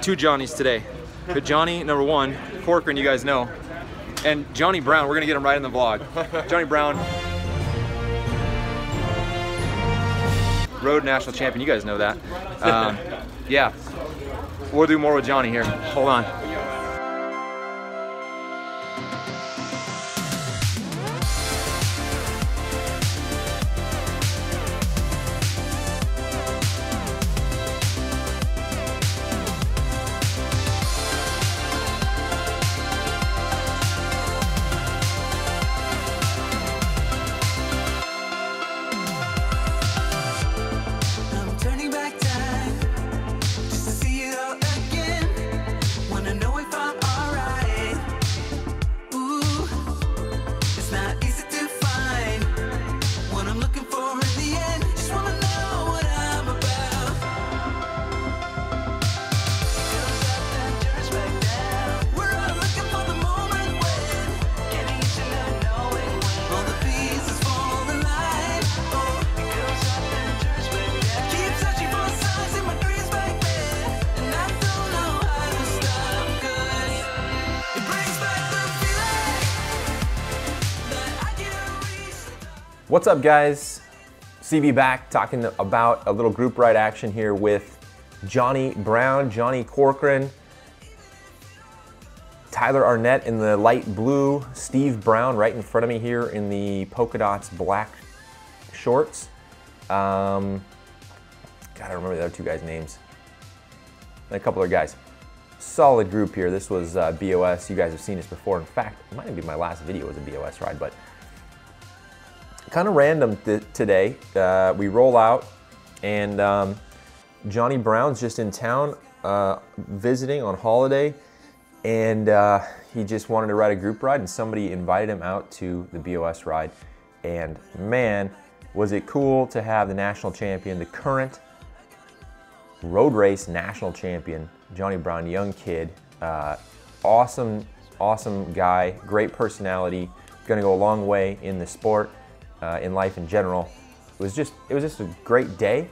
two Johnnies today. But Johnny, number one, Corcoran, you guys know. And Jonny Brown, we're gonna get him right in the vlog. Jonny Brown, road national champion, you guys know that. Um, yeah, we'll do more with Johnny here. Hold on. What's up guys? CV back talking about a little group ride action here with Jonny Brown, Johnny Corcoran, Tyler Arnett in the light blue, Steve Brown right in front of me here in the polka dots black shorts. Um, God, I remember the other two guys' names. And a couple other guys. Solid group here. This was uh, BOS. You guys have seen this before. In fact, it might be my last video was a BOS ride, but kind of random th today. Uh, we roll out and um, Jonny Brown's just in town uh, visiting on holiday. And uh, he just wanted to ride a group ride and somebody invited him out to the BOS ride. And man was it cool to have the national champion, the current road race national champion, Jonny Brown, young kid, uh, awesome, awesome guy, great personality, gonna go a long way in the sport uh, in life in general. It was just, it was just a great day.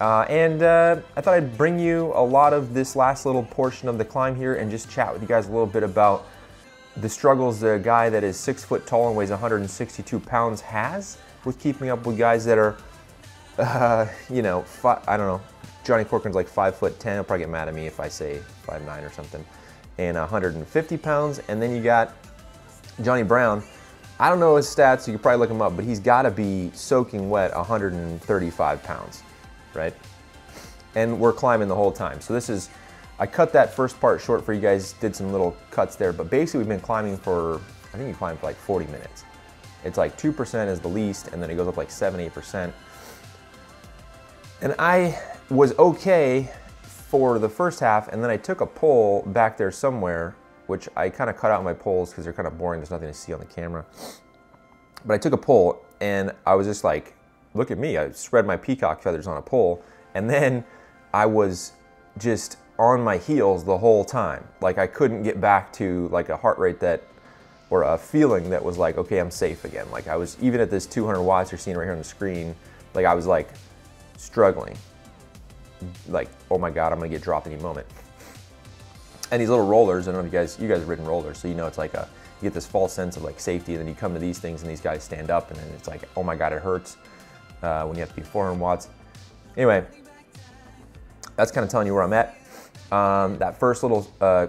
Uh, and uh, I thought I'd bring you a lot of this last little portion of the climb here and just chat with you guys a little bit about the struggles a guy that is six foot tall and weighs 162 pounds has with keeping up with guys that are, uh, you know, five, I don't know. Johnny Corcoran's like five foot 10. He'll probably get mad at me if I say five nine or something. And 150 pounds. And then you got Jonny Brown, I don't know his stats, you could probably look him up, but he's got to be soaking wet 135 pounds, right? And we're climbing the whole time. So this is, I cut that first part short for you guys, did some little cuts there, but basically we've been climbing for, I think we climbed for like 40 minutes. It's like 2% is the least, and then it goes up like 7, 8%. And I was okay for the first half, and then I took a pull back there somewhere which I kind of cut out my poles because they're kind of boring. There's nothing to see on the camera. But I took a pole and I was just like, look at me. I spread my peacock feathers on a pole. And then I was just on my heels the whole time. Like I couldn't get back to like a heart rate that, or a feeling that was like, okay, I'm safe again. Like I was, even at this 200 watts you're seeing right here on the screen, like I was like struggling. Like, oh my God, I'm gonna get dropped any moment. And these little rollers, I don't know if you guys, you guys have ridden rollers, so you know it's like a, you get this false sense of like safety, and then you come to these things and these guys stand up and then it's like, oh my God, it hurts uh, when you have to be 400 watts. Anyway, that's kind of telling you where I'm at. Um, that first little, uh,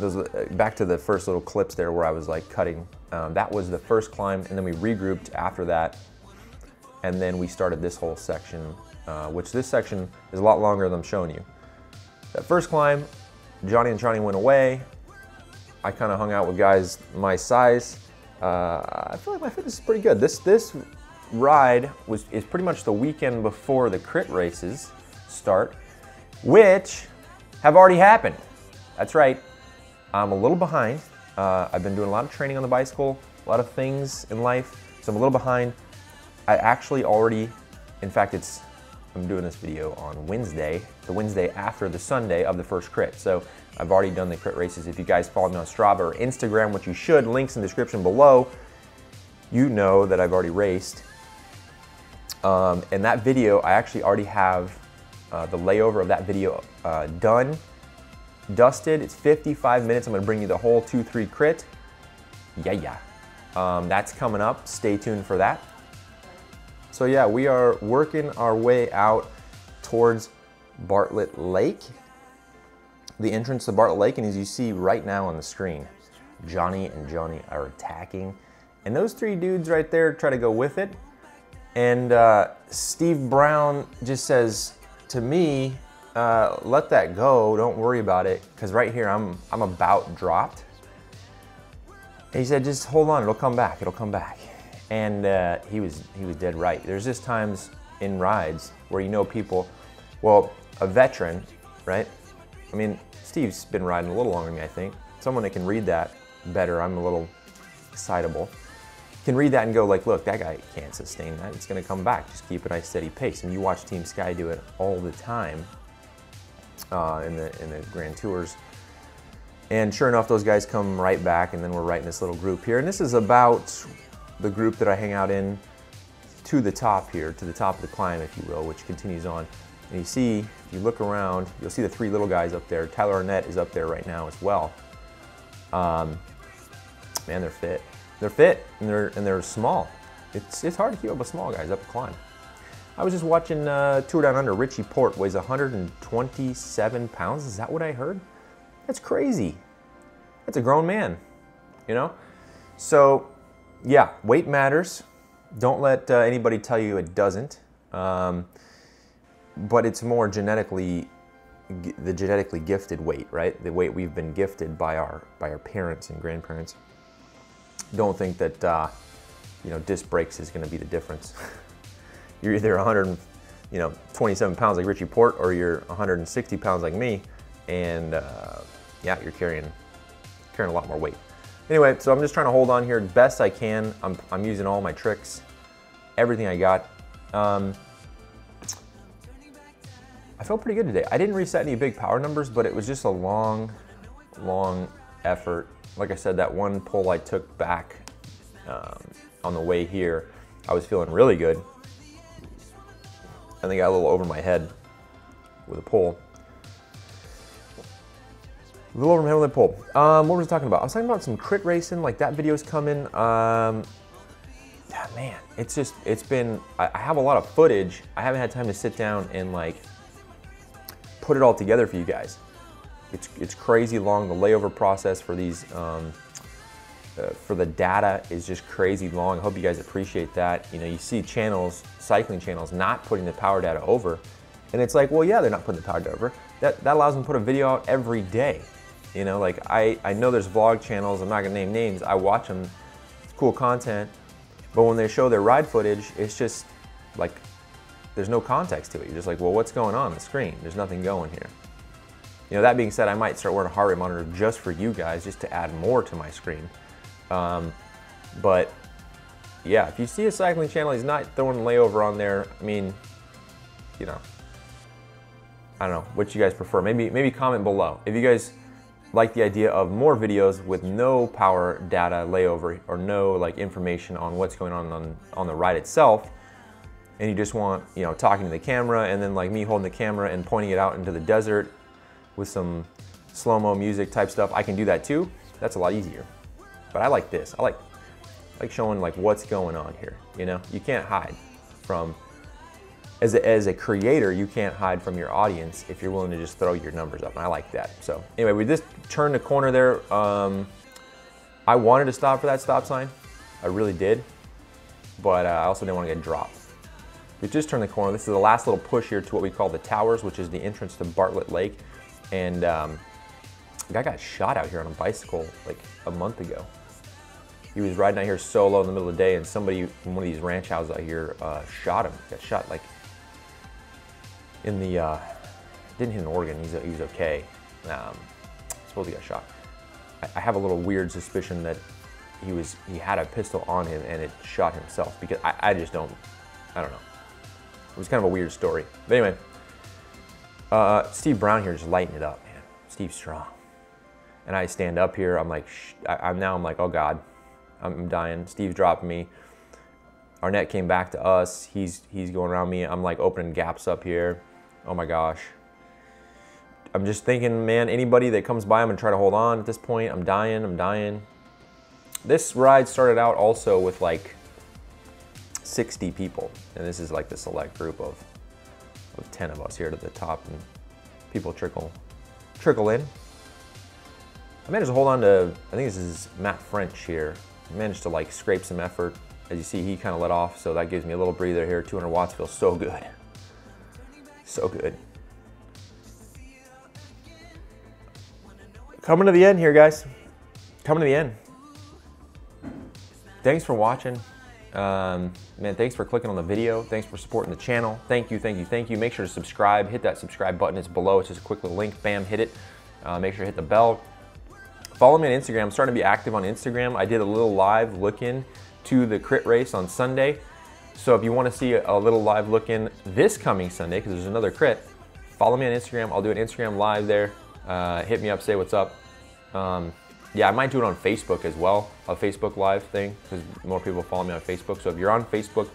those, uh, back to the first little clips there where I was like cutting, um, that was the first climb and then we regrouped after that. And then we started this whole section, uh, which this section is a lot longer than I'm showing you. That first climb, Johnny and Johnny went away. I kind of hung out with guys my size. Uh, I feel like my fitness is pretty good. This this ride was is pretty much the weekend before the crit races start, which have already happened. That's right. I'm a little behind. Uh, I've been doing a lot of training on the bicycle, a lot of things in life, so I'm a little behind. I actually already, in fact, it's I'm doing this video on Wednesday, the Wednesday after the Sunday of the first crit. So I've already done the crit races. If you guys follow me on Strava or Instagram, which you should, links in the description below, you know that I've already raced. Um, and that video, I actually already have uh, the layover of that video uh, done dusted. It's 55 minutes. I'm gonna bring you the whole 2-3 crit. Yeah, yeah. Um, that's coming up. Stay tuned for that. So yeah, we are working our way out towards Bartlett Lake. The entrance to Bartlett Lake, and as you see right now on the screen, Johnny and Johnny are attacking. And those three dudes right there try to go with it. And uh, Steve Brown just says to me, uh, let that go, don't worry about it, because right here I'm, I'm about dropped. And he said, just hold on, it'll come back, it'll come back. And uh, he, was, he was dead right. There's just times in rides where you know people, well, a veteran, right? I mean, Steve's been riding a little longer than me, I think. Someone that can read that better, I'm a little excitable, can read that and go like, look, that guy can't sustain that. It's gonna come back. Just keep a nice steady pace. And you watch Team Sky do it all the time uh, in, the, in the Grand Tours. And sure enough, those guys come right back and then we're right in this little group here. And this is about the group that I hang out in to the top here, to the top of the climb, if you will, which continues on. And you see, if you look around, you'll see the three little guys up there. Tyler Arnett is up there right now as well. Um, man, they're fit. They're fit and they're and they're small. It's it's hard to keep up with small guys up a climb. I was just watching uh, Tour Down Under. Richie Porte weighs 127 pounds. Is that what I heard? That's crazy. That's a grown man, you know. So, yeah, weight matters. Don't let uh, anybody tell you it doesn't. Um, but it's more genetically the genetically gifted weight, right? The weight we've been gifted by our by our parents and grandparents. Don't think that uh, you know disc brakes is going to be the difference. you're either 100, you know, 27 pounds like Richie Porte, or you're 160 pounds like me, and uh, yeah, you're carrying carrying a lot more weight. Anyway, so I'm just trying to hold on here best I can. I'm, I'm using all my tricks, everything I got. Um, I felt pretty good today. I didn't reset any big power numbers, but it was just a long, long effort. Like I said, that one pull I took back um, on the way here, I was feeling really good. I think I got a little over my head with a pull. A little over my head a pull. Um, what was I talking about? I was talking about some crit racing, like that video's coming. Um, man, it's just, it's been, I, I have a lot of footage. I haven't had time to sit down and like put it all together for you guys. It's, it's crazy long. The layover process for these, um, uh, for the data is just crazy long. I hope you guys appreciate that. You know, you see channels, cycling channels, not putting the power data over. And it's like, well, yeah, they're not putting the power data over. That, that allows them to put a video out every day. You know, like I, I know there's vlog channels, I'm not gonna name names, I watch them, it's cool content, but when they show their ride footage, it's just like there's no context to it. You're just like, well, what's going on, on the screen? There's nothing going here. You know, that being said, I might start wearing a heart rate monitor just for you guys, just to add more to my screen. Um, but yeah, if you see a cycling channel, he's not throwing layover on there. I mean, you know, I don't know what you guys prefer. Maybe maybe comment below if you guys like the idea of more videos with no power data layover or no like information on what's going on on, on the ride itself and you just want, you know, talking to the camera and then like me holding the camera and pointing it out into the desert with some slow-mo music type stuff, I can do that too. That's a lot easier. But I like this. I like like showing like what's going on here, you know? You can't hide from as a, as a creator, you can't hide from your audience if you're willing to just throw your numbers up, and I like that. So anyway, we just turned the corner there. Um, I wanted to stop for that stop sign. I really did, but uh, I also didn't want to get dropped. We just turned the corner. This is the last little push here to what we call the towers, which is the entrance to Bartlett Lake. And um, a guy got shot out here on a bicycle like a month ago. He was riding out here solo in the middle of the day and somebody from one of these ranch houses out here uh, shot him. Got shot like in the, uh, didn't hit an organ, he's, he's okay. Um, suppose he got shot. I, I have a little weird suspicion that he was, he had a pistol on him and it shot himself because I, I just don't, I don't know. It was kind of a weird story. But anyway, uh, Steve Brown here just lighting it up, man. Steve's strong. And I stand up here, I'm like, I, am now I'm like, oh God, I'm dying. Steve's dropped me. Arnett came back to us. He's he's going around me. I'm like opening gaps up here. Oh my gosh. I'm just thinking, man, anybody that comes by, I'm gonna try to hold on at this point. I'm dying, I'm dying. This ride started out also with like 60 people, and this is like the select group of, of 10 of us here to the top, and people trickle, trickle in. I managed to hold on to, I think this is Matt French here. I managed to like scrape some effort. As you see, he kind of let off, so that gives me a little breather here. 200 watts feels so good. So good. Coming to the end here, guys. Coming to the end. Thanks for watching. Um, man, thanks for clicking on the video. Thanks for supporting the channel. Thank you, thank you, thank you. Make sure to subscribe. Hit that subscribe button. It's below. It's just a quick little link. Bam, hit it. Uh, make sure to hit the bell. Follow me on Instagram. I'm starting to be active on Instagram. I did a little live look-in to the crit race on Sunday. So if you want to see a little live look-in this coming Sunday, because there's another crit, follow me on Instagram. I'll do an Instagram live there. Uh, hit me up, say what's up. Um, yeah, I might do it on Facebook as well, a Facebook live thing, because more people follow me on Facebook. So if you're on Facebook,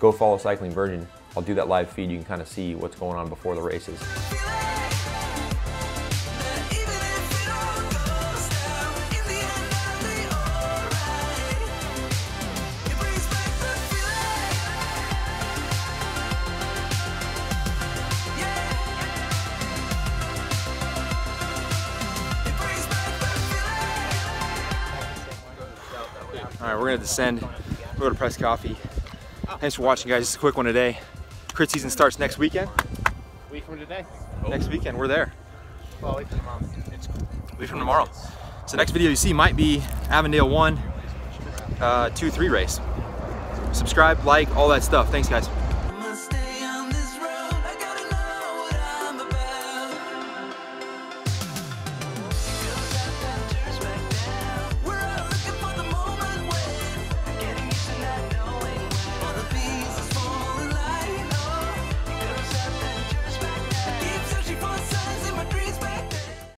go follow Cycling Virgin. I'll do that live feed. You can kind of see what's going on before the races. All right, we're gonna descend, go to Press Coffee. Thanks for watching, guys. Just a quick one today. Crit season starts next weekend. Week from today. Next weekend, we're there. Well, week from tomorrow. Week from tomorrow. So next video you see might be Avondale 1, uh, 2, 3 race. Subscribe, like, all that stuff. Thanks, guys.